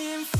I can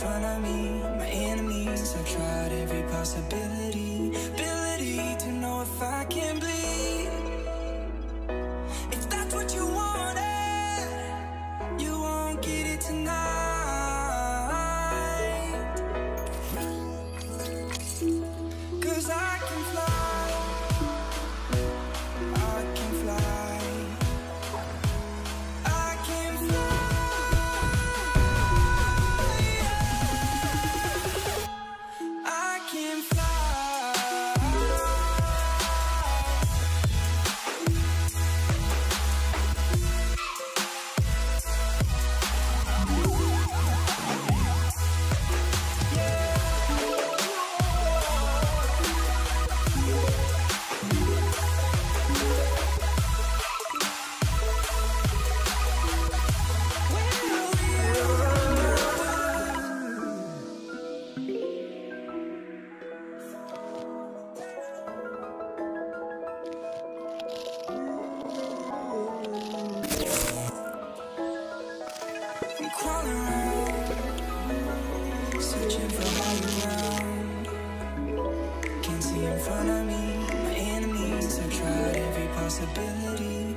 Front of me, my enemies have tried every possibility. Searching for higher ground. Can't see in front of me, my enemies have tried every possibility.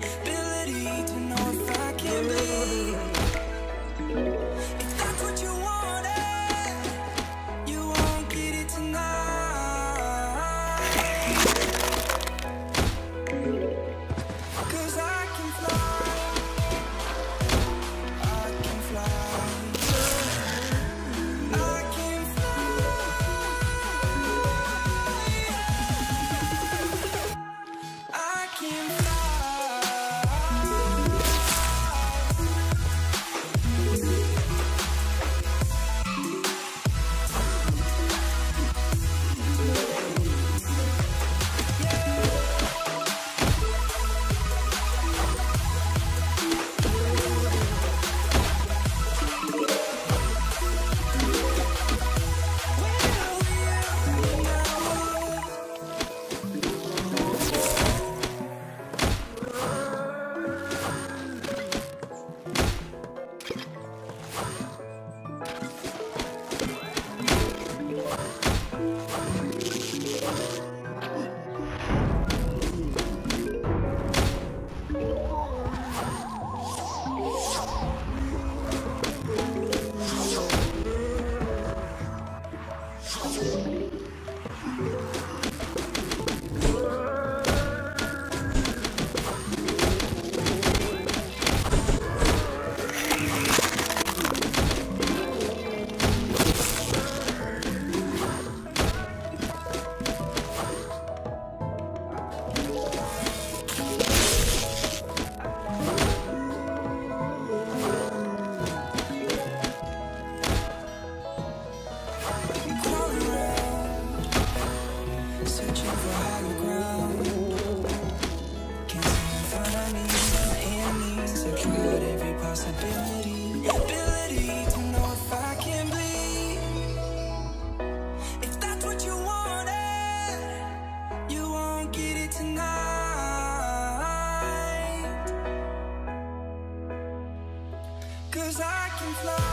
Can fly.